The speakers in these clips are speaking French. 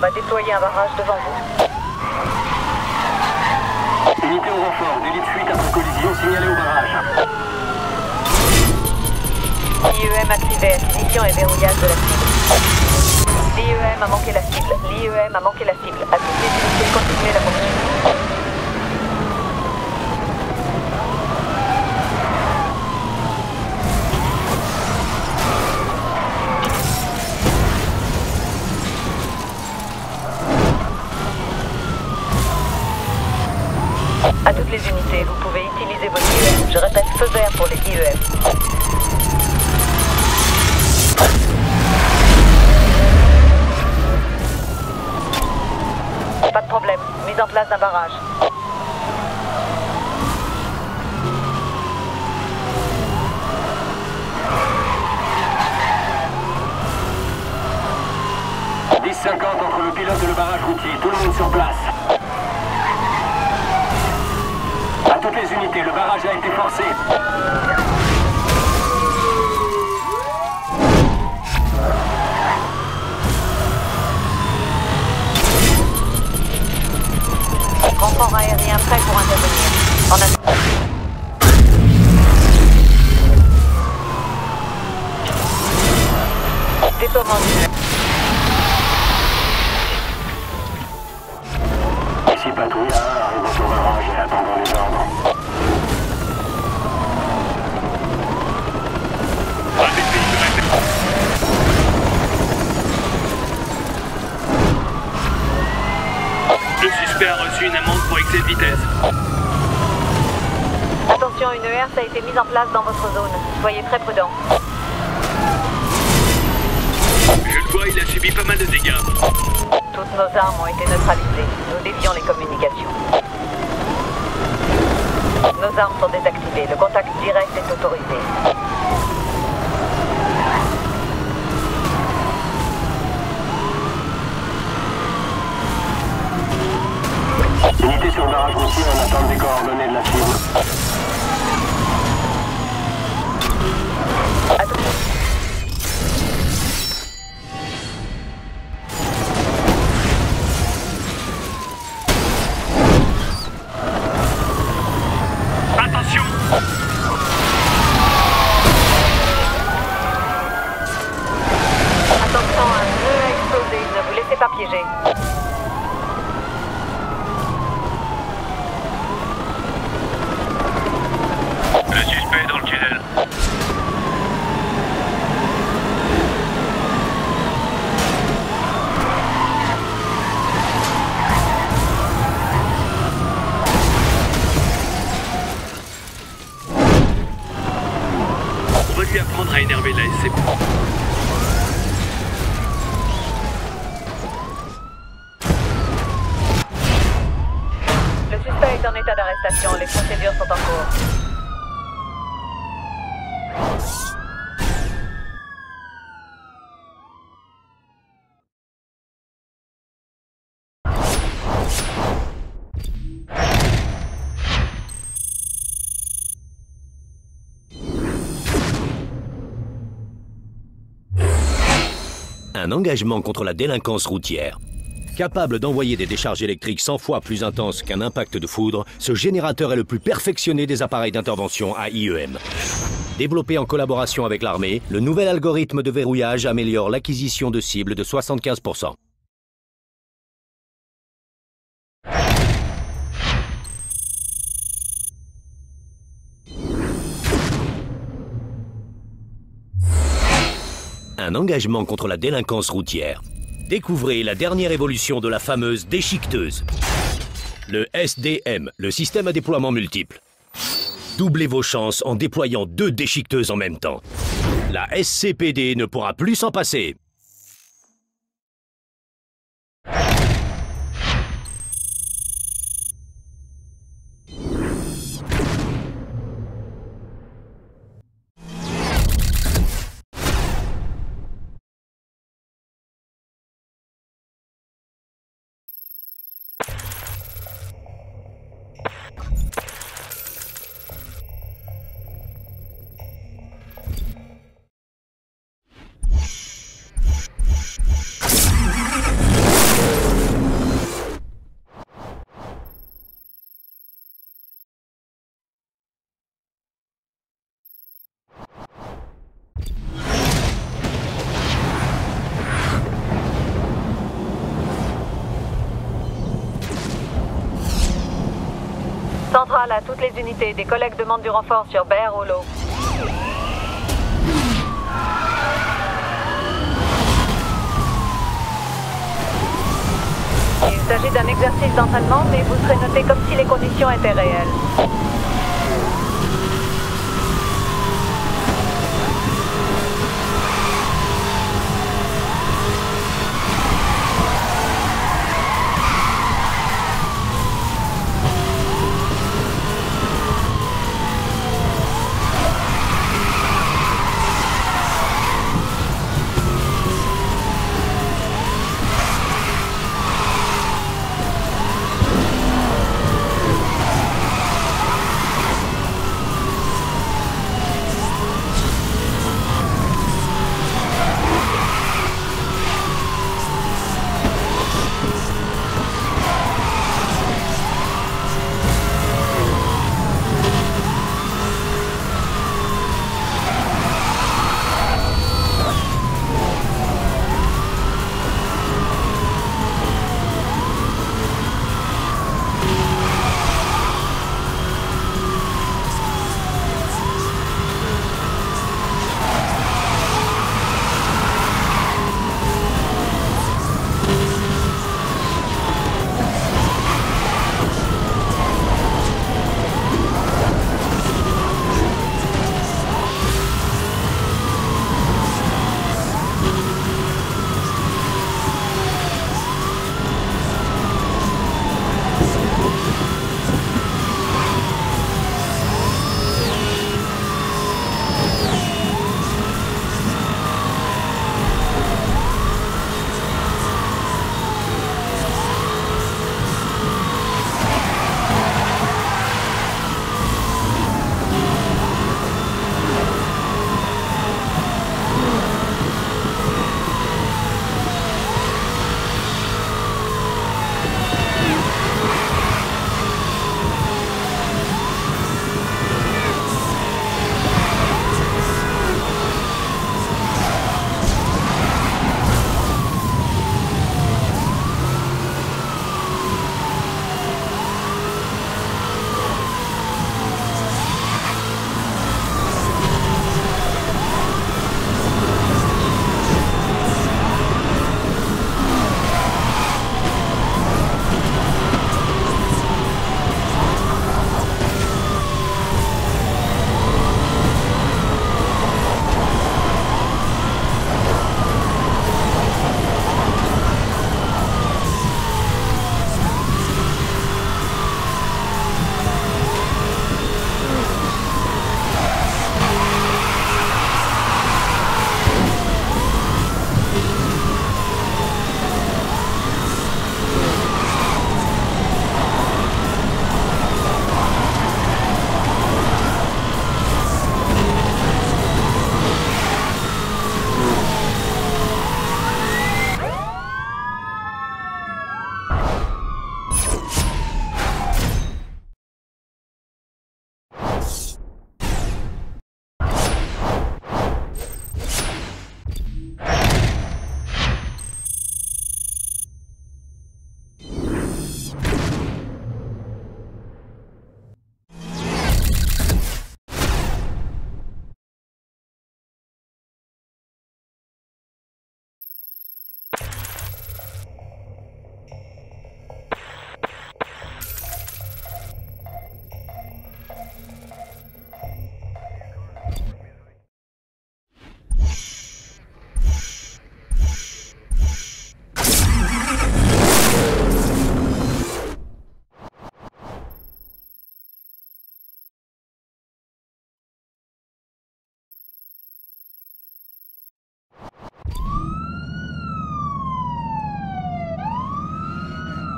va déployer un barrage devant vous. Unité au renfort, délit de fuite après collision signalé au barrage. IEM activé, acquisition et verrouillage de la cible. L'IEM a manqué la cible. L'IEM a manqué la cible. À toutes les unités, continuez la poursuite. Les unités, vous pouvez utiliser vos IEM. Je répète, feu vert pour les IEM. Pas de problème. Mise en place d'un barrage. « 10-50 entre le pilote et le barrage routier. Tout le monde sur place. À toutes les unités, le barrage a été forcé. Renfort aérien prêt pour intervenir. En. Va lui apprendre à énerver la SCP. Le suspect est en état d'arrestation. Les procédures sont en cours. Engagement contre la délinquance routière. Capable d'envoyer des décharges électriques 100 fois plus intenses qu'un impact de foudre, ce générateur est le plus perfectionné des appareils d'intervention à IEM. Développé en collaboration avec l'armée, le nouvel algorithme de verrouillage améliore l'acquisition de cibles de 75%. Un engagement contre la délinquance routière. Découvrez la dernière évolution de la fameuse déchiqueteuse. Le SDM, le système à déploiement multiple. Doublez vos chances en déployant deux déchiqueteuses en même temps. La SCPD ne pourra plus s'en passer. Des collègues demandent du renfort sur Bear. Il s'agit d'un exercice d'entraînement, mais vous serez noté comme si les conditions étaient réelles.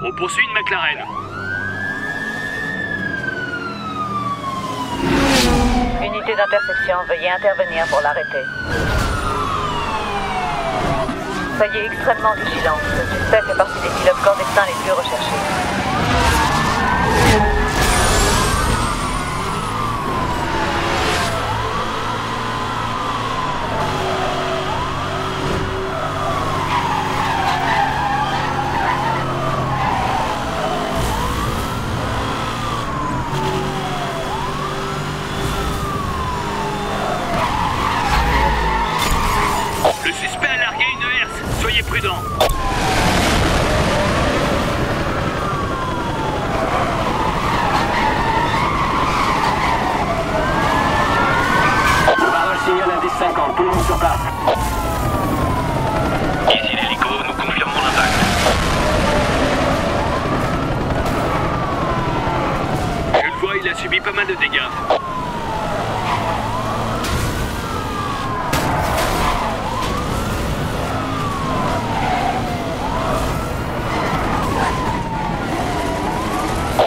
On poursuit une McLaren. Unité d'interception, veuillez intervenir pour l'arrêter. Soyez extrêmement vigilants. Ce suspect fait partie des pilotes clandestins les plus recherchés. Tout le monde sur place. Ici l'hélico, nous confirmons l'impact. Je le vois, il a subi pas mal de dégâts.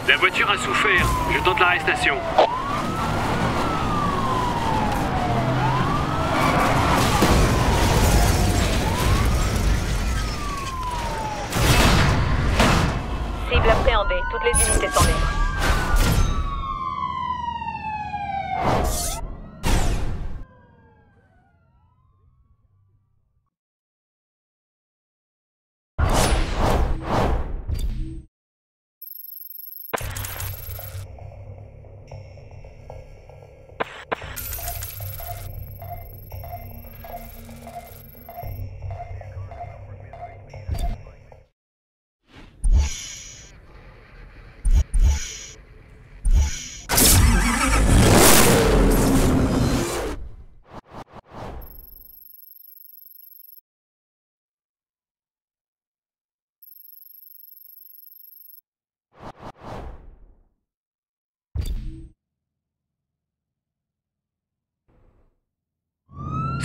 La voiture a souffert. Je tente l'arrestation.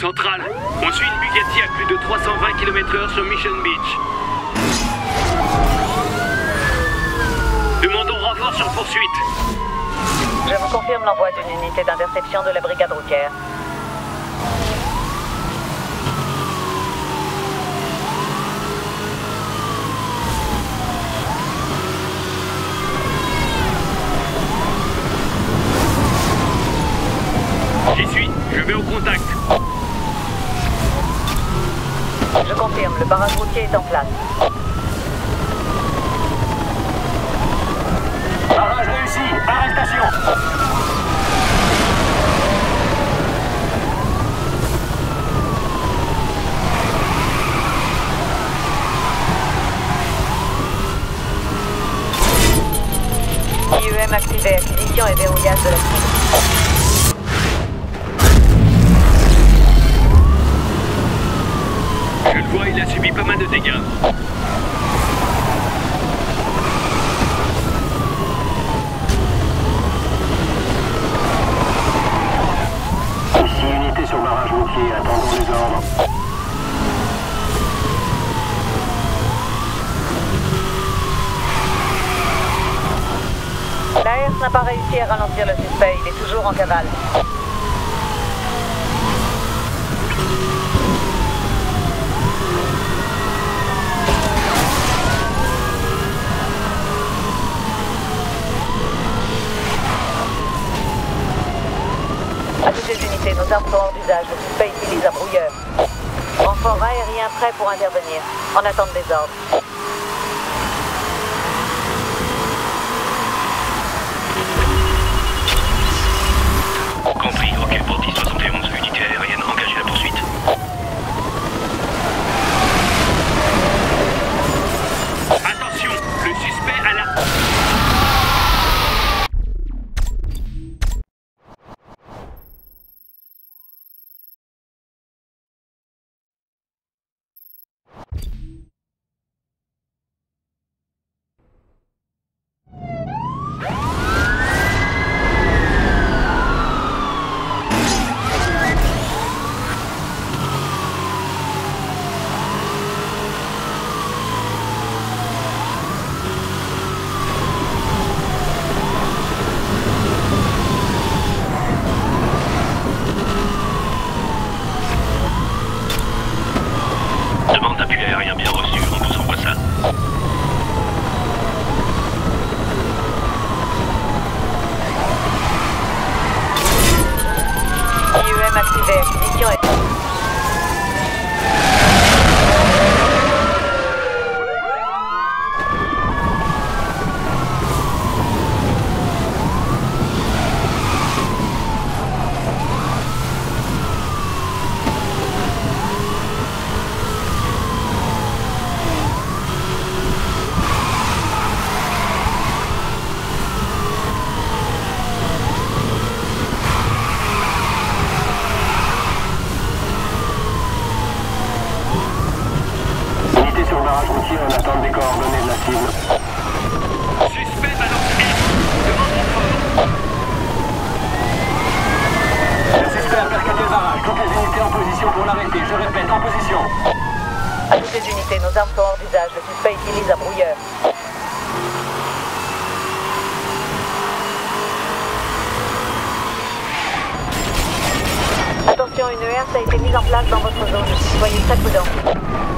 Centrale, on suit une Bugatti à plus de 320 km/h sur Mission Beach. Demandons renfort sur poursuite. Je vous confirme l'envoi d'une unité d'interception de la brigade routière. J'y suis, je vais au contact. Je confirme, le barrage routier est en place. Barrage réussi, arrestation. IEM activé, acquisition et verrouillage de la. Subi pas mal de dégâts. Ici, unité sur le barrage routier, attendons les ordres. L'AERS n'a pas réussi à ralentir le suspect, il est toujours en cavale. Prêt pour intervenir. En attente des ordres. voyez ça, coudant.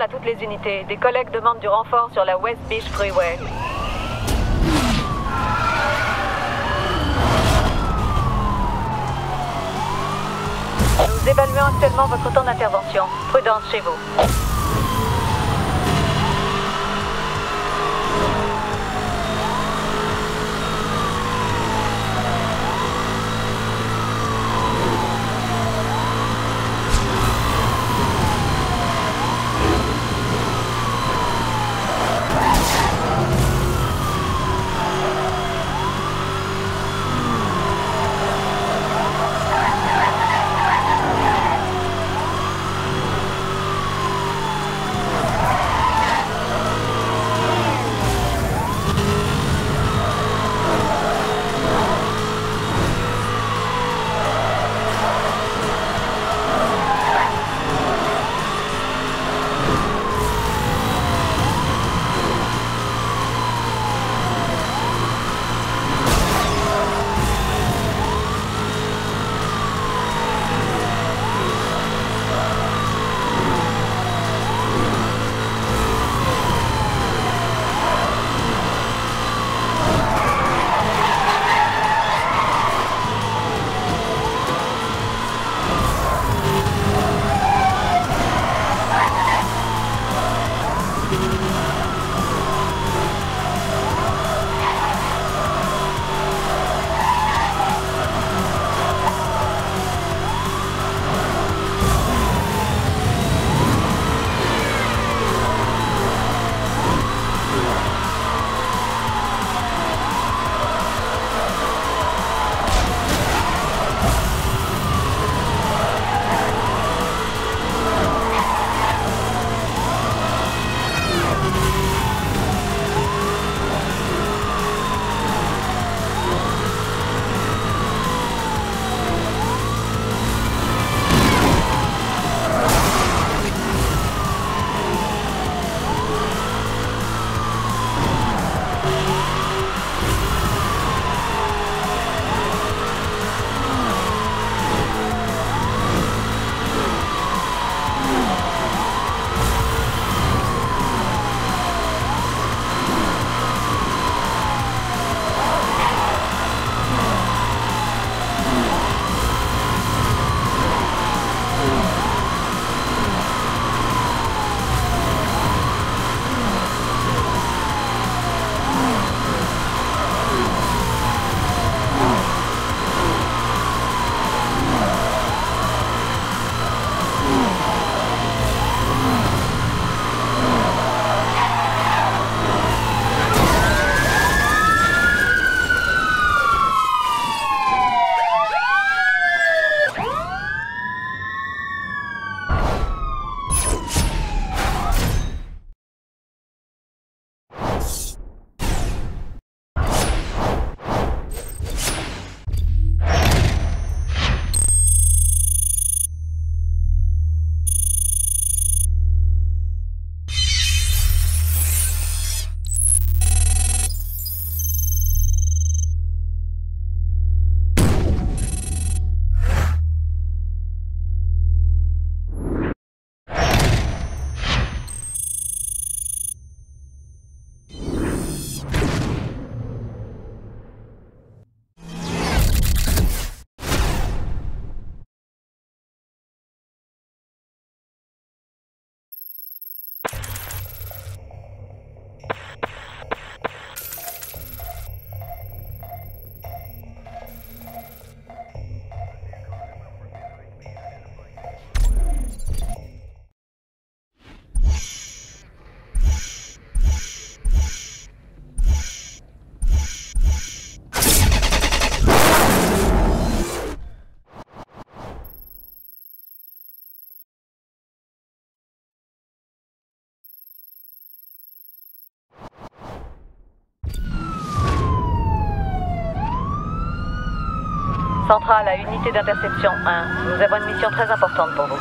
à toutes les unités. Des collègues demandent du renfort sur la West Beach Freeway. Nous évaluons actuellement votre temps d'intervention. Prudence chez vous. Centrale à unité d'interception 1. Nous avons une mission très importante pour vous.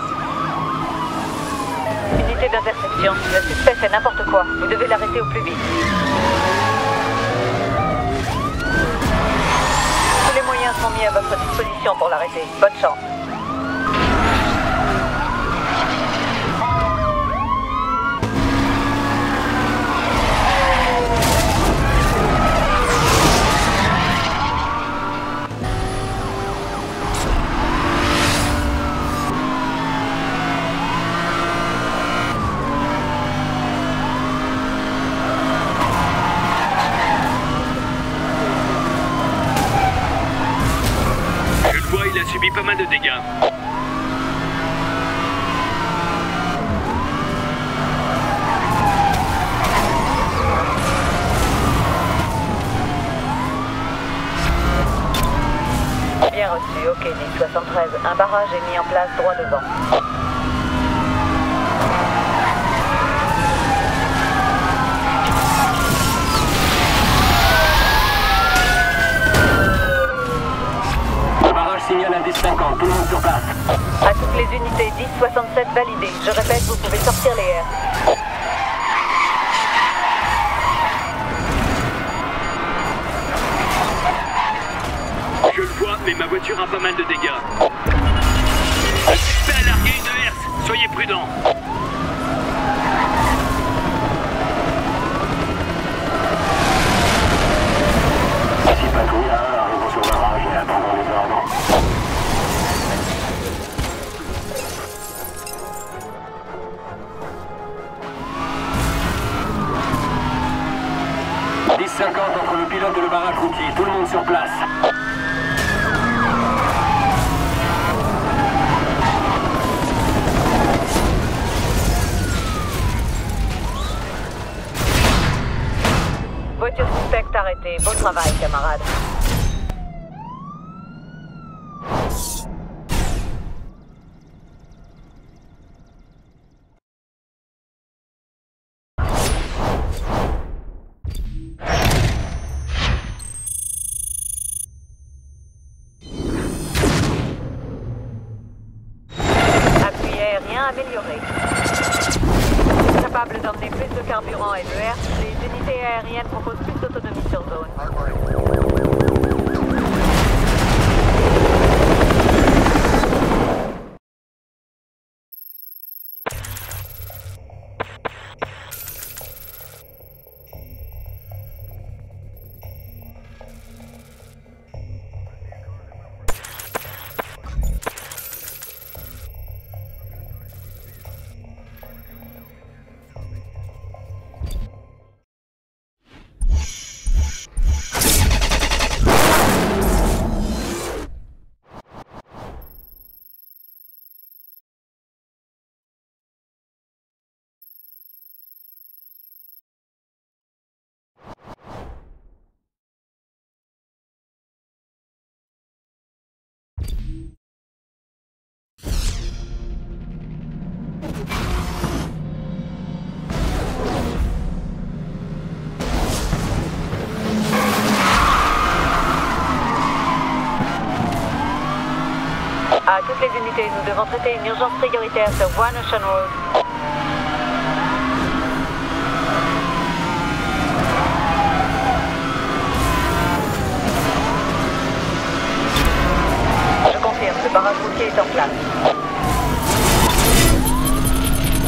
Unité d'interception. Le suspect fait n'importe quoi. Vous devez l'arrêter au plus vite. Tous les moyens sont mis à votre disposition pour l'arrêter. Bonne chance. Toutes les unités, nous devons traiter une urgence prioritaire sur One Ocean Road. Je confirme, le barrage routier est en place.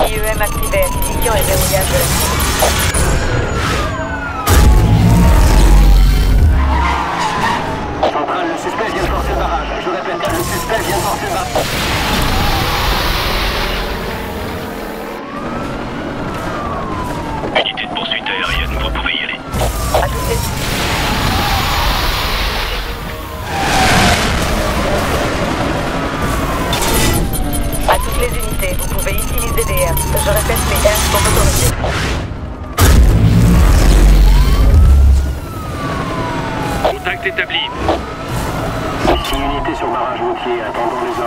IEM activé, acquisition et verrouillage vient de le. Unité de poursuite aérienne, vous pouvez y aller. À toutes les... À toutes les unités, vous pouvez utiliser des airs. Je répète, les airs sont autorisés. Contact établi. Routier, attendons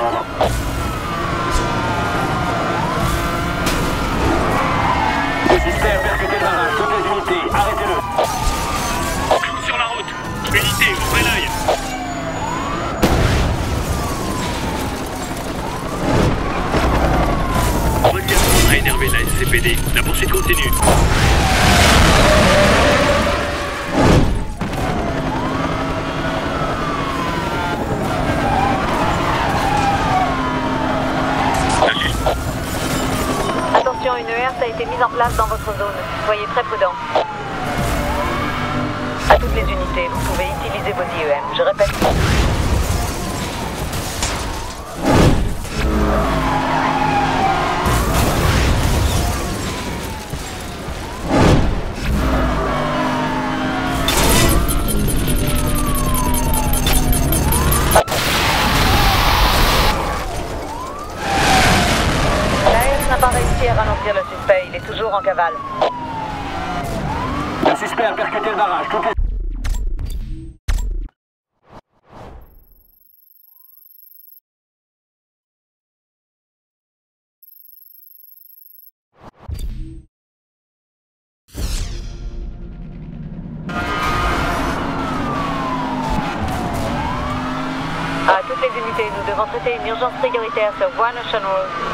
cheval. Le suspect a percuté le barrage. Toutes les unités, nous devons traiter une urgence prioritaire sur One Ocean Road.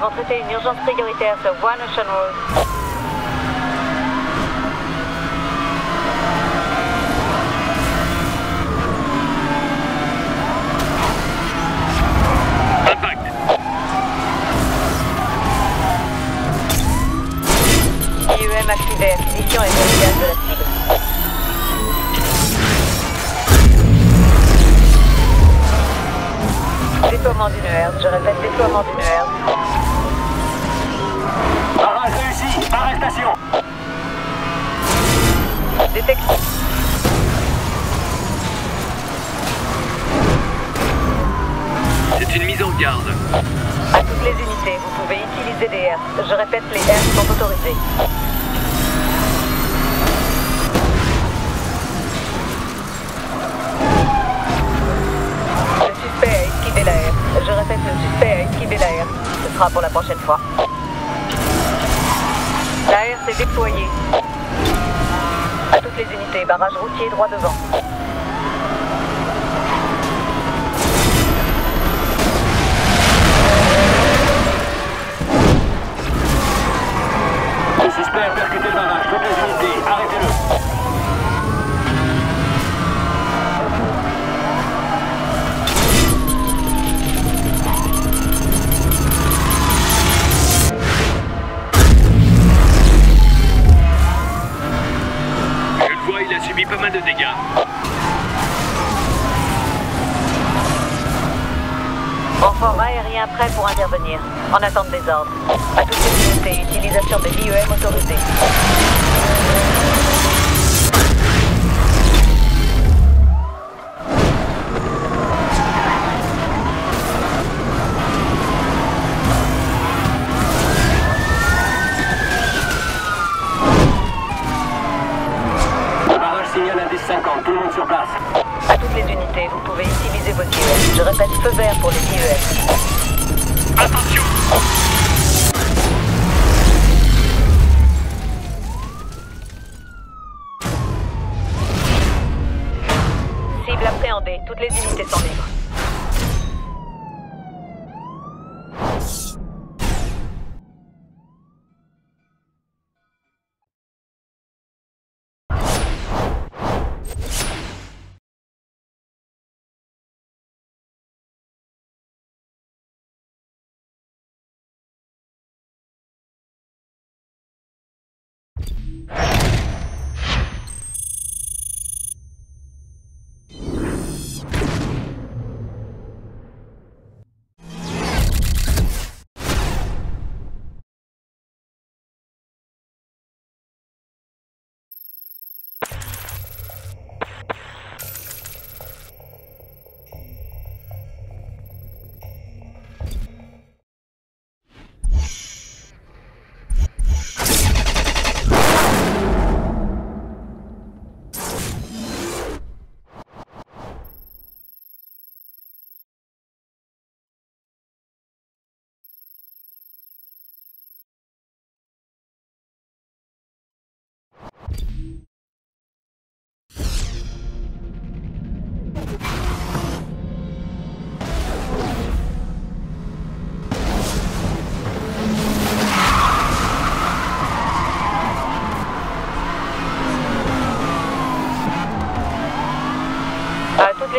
retraiter une urgence prioritaire sur One Ocean Road. IEM activé, mission et de la cible. Déploiement d'une herbe, je répète déploiement d'une herbe. C'est une mise en garde. À toutes les unités, vous pouvez utiliser des airs. Je répète, les airs sont autorisés. Le suspect a esquivé la R. Je répète, le suspect a esquivé la R. Ce sera pour la prochaine fois. La R s'est déployée. Toutes les unités, barrage routier droit devant. En attente des ordres.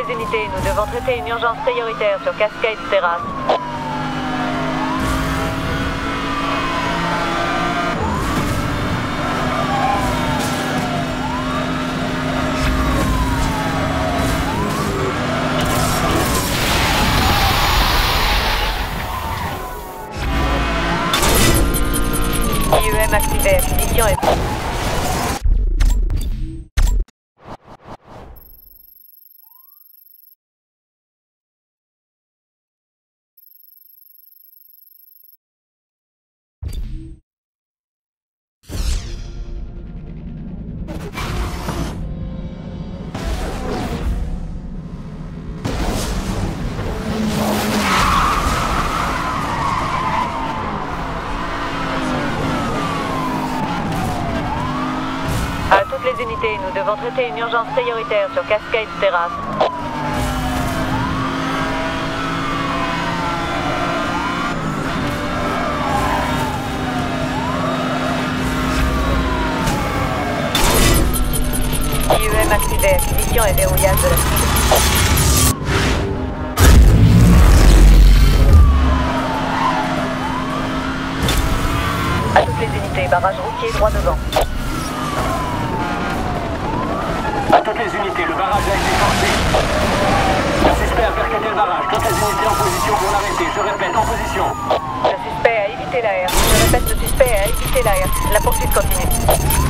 Nous devons traiter une urgence prioritaire sur Cascade Terrace. Devons traiter une urgence prioritaire sur Cascade Terrace. IEM activé, acquisition et verrouillage de. À toutes les unités, barrage routier droit devant. À toutes les unités, le barrage a été forcé. Le suspect a percuté le barrage. Toutes les unités en position pour l'arrêter. Je répète, en position. Le suspect a évité l'air. Je répète, le suspect a évité l'air. La poursuite continue.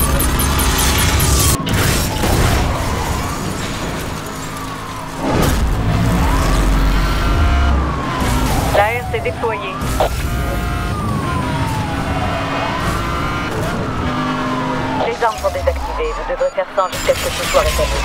Vous devrez faire sans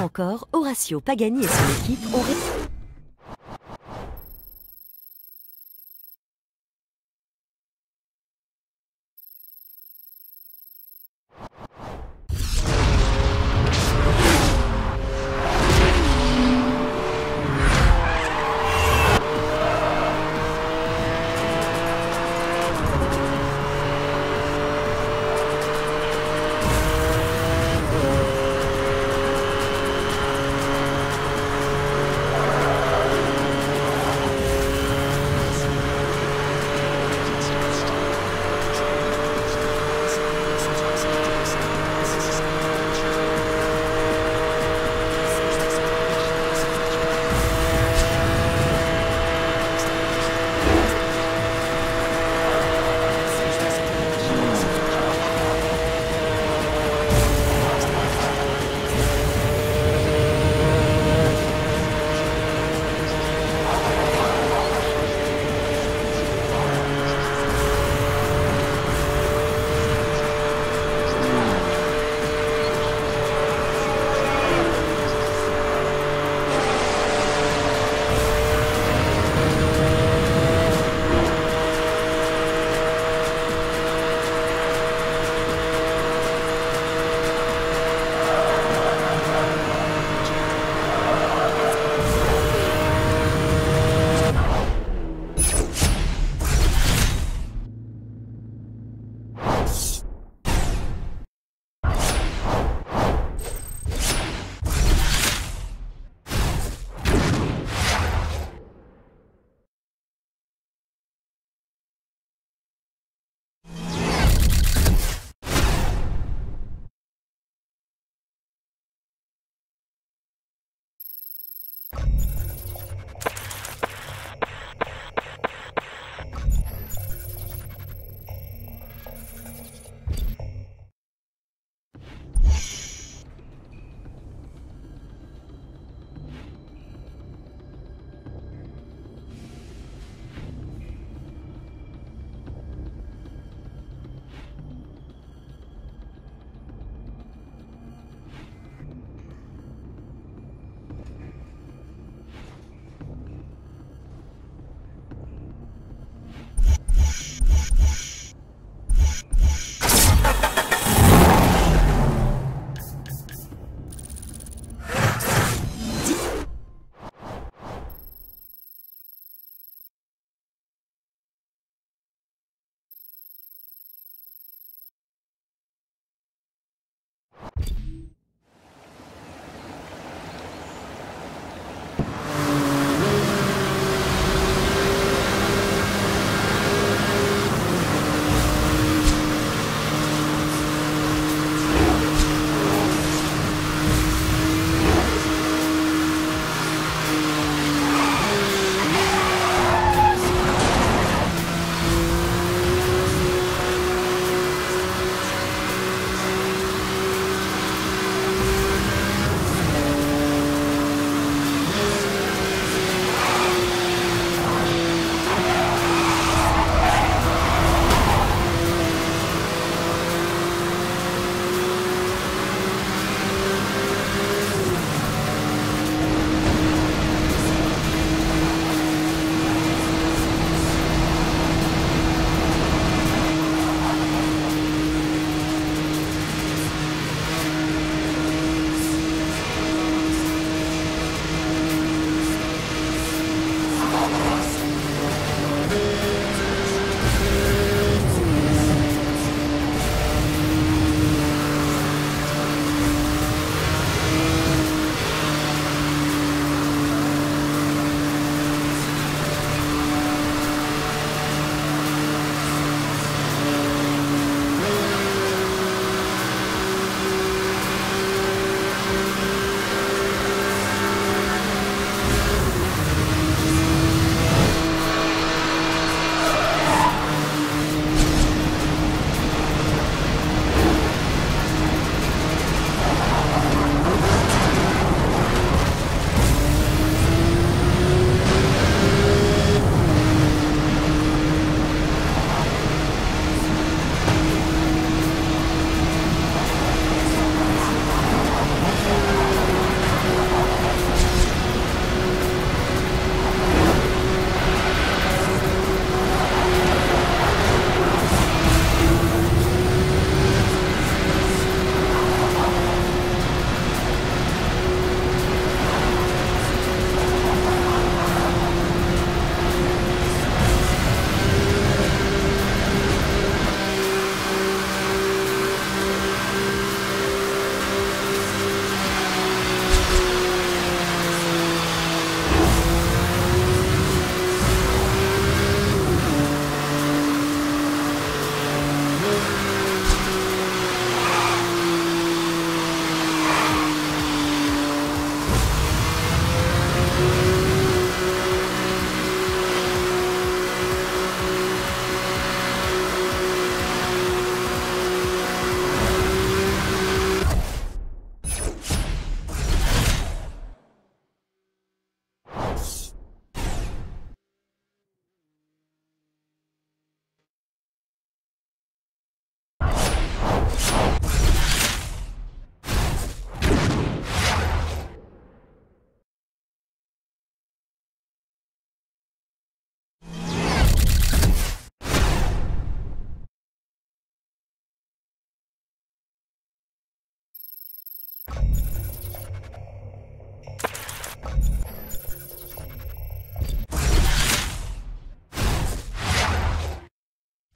encore, Horacio Pagani et son équipe ont... ré-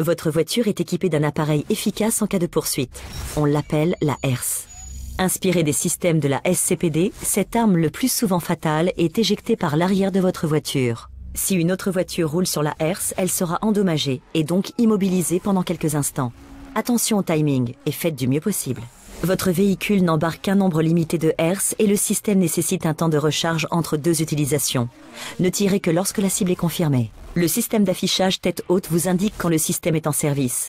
Votre voiture est équipée d'un appareil efficace en cas de poursuite. On l'appelle la HERS. Inspirée des systèmes de la SCPD, cette arme le plus souvent fatale est éjectée par l'arrière de votre voiture. Si une autre voiture roule sur la HERS, elle sera endommagée et donc immobilisée pendant quelques instants. Attention au timing et faites du mieux possible. Votre véhicule n'embarque qu'un nombre limité de hertz et le système nécessite un temps de recharge entre deux utilisations. Ne tirez que lorsque la cible est confirmée. Le système d'affichage tête haute vous indique quand le système est en service.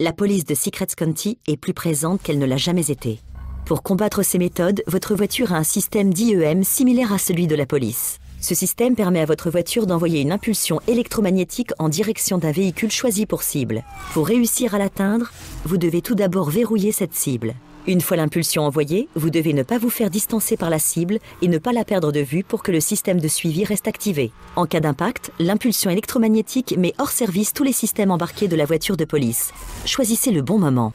la police de Secrets County est plus présente qu'elle ne l'a jamais été. Pour combattre ces méthodes, votre voiture a un système d'IEM similaire à celui de la police. Ce système permet à votre voiture d'envoyer une impulsion électromagnétique en direction d'un véhicule choisi pour cible. Pour réussir à l'atteindre, vous devez tout d'abord verrouiller cette cible. Une fois l'impulsion envoyée, vous devez ne pas vous faire distancer par la cible et ne pas la perdre de vue pour que le système de suivi reste activé. En cas d'impact, l'impulsion électromagnétique met hors service tous les systèmes embarqués de la voiture de police. Choisissez le bon moment.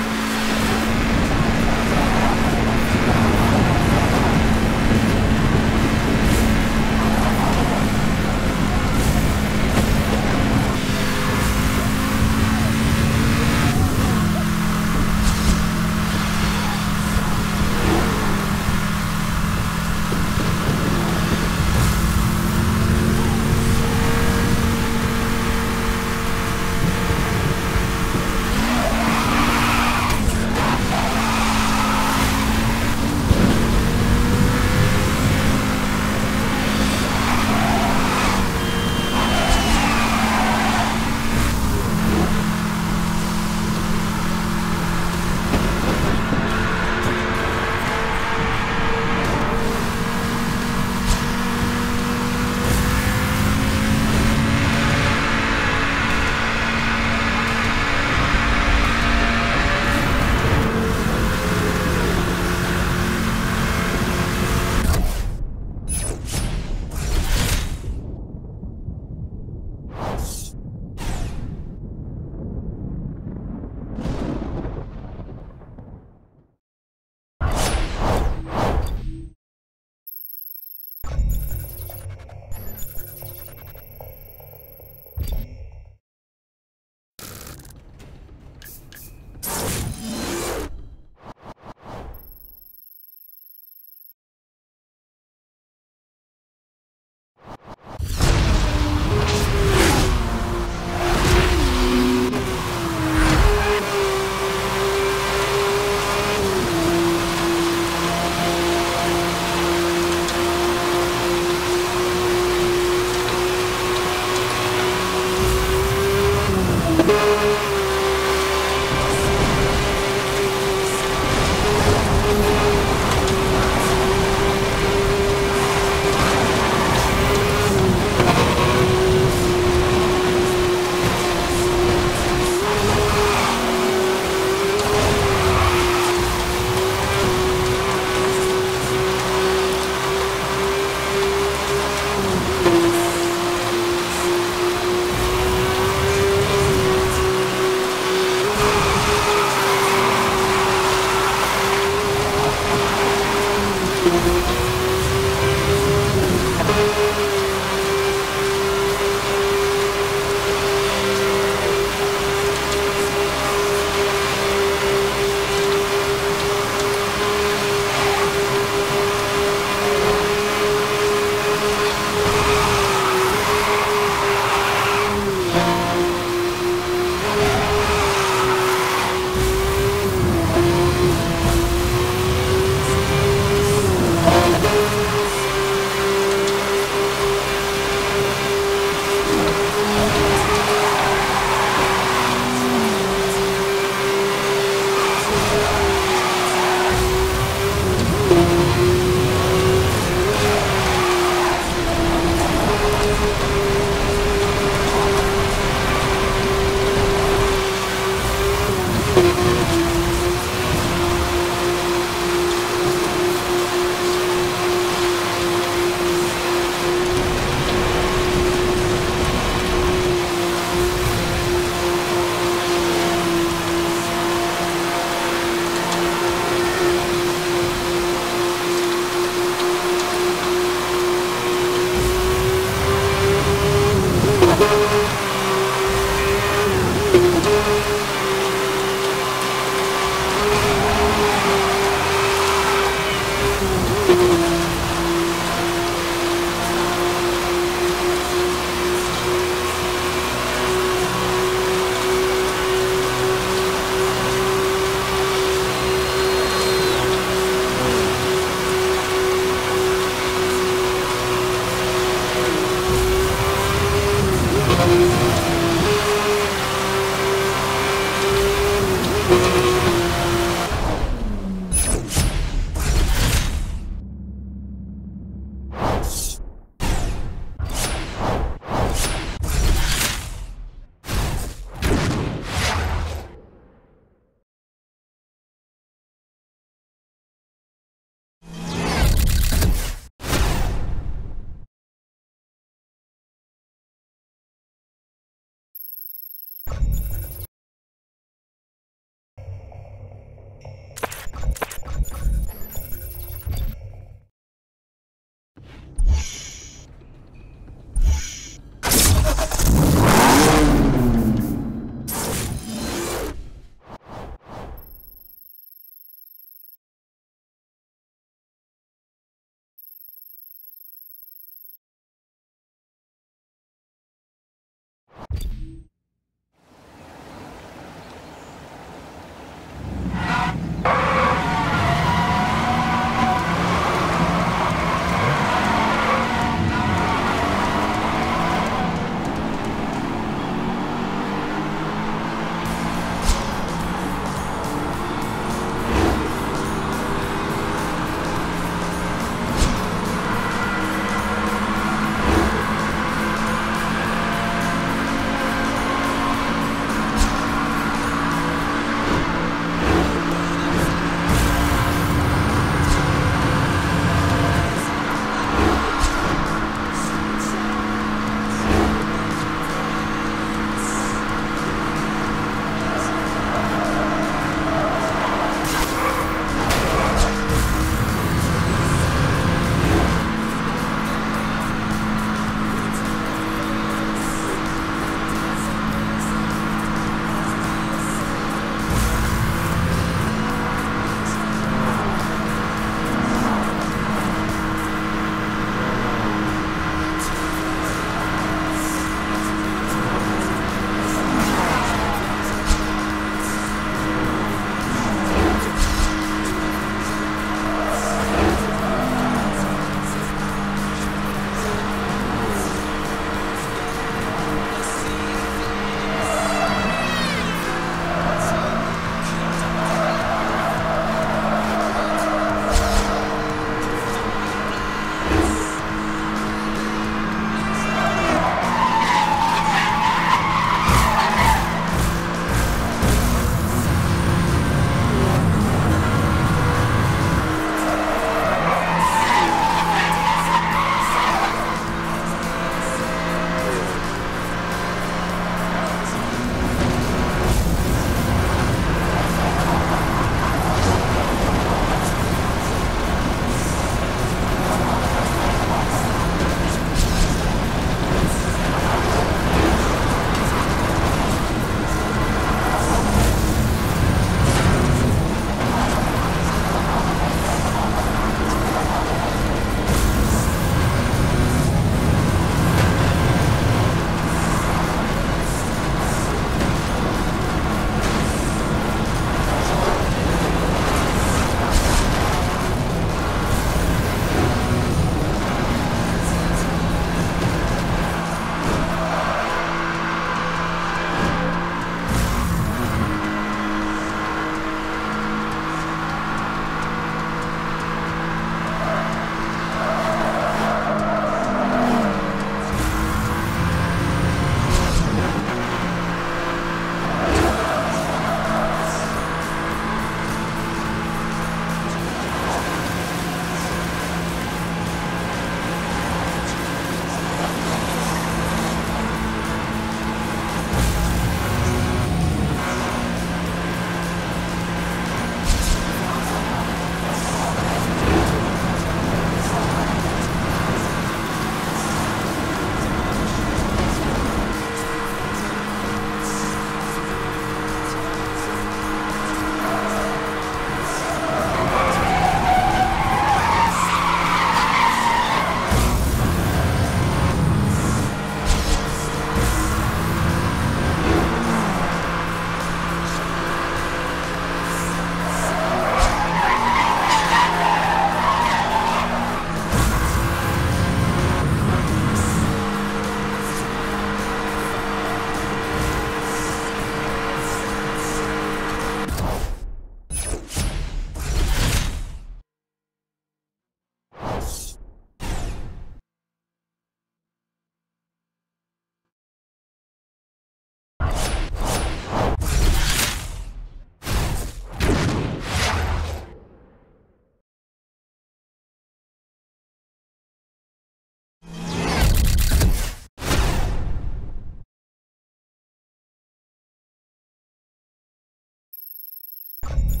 Suspect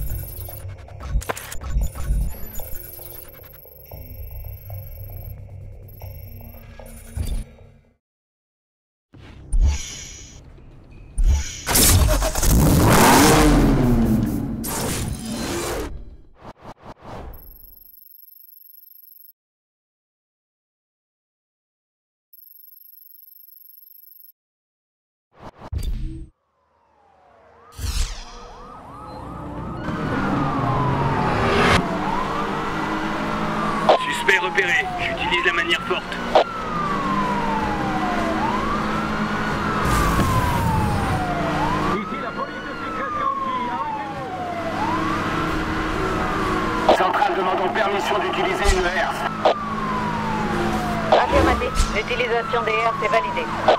L'utilisation des herses est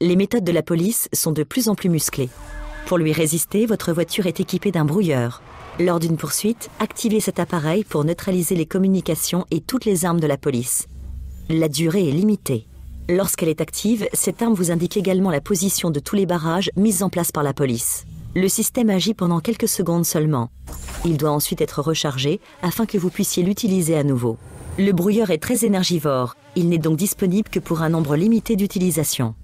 Les méthodes de la police sont de plus en plus musclées. Pour lui résister, votre voiture est équipée d'un brouilleur. Lors d'une poursuite, activez cet appareil pour neutraliser les communications et toutes les armes de la police. La durée est limitée. Lorsqu'elle est active, cette arme vous indique également la position de tous les barrages mis en place par la police. Le système agit pendant quelques secondes seulement. Il doit ensuite être rechargé afin que vous puissiez l'utiliser à nouveau. Le brouilleur est très énergivore. Il n'est donc disponible que pour un nombre limité d'utilisations.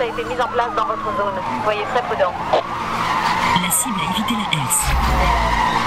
a été mise en place dans votre zone. Soyez très prudents. La cible a évité la S.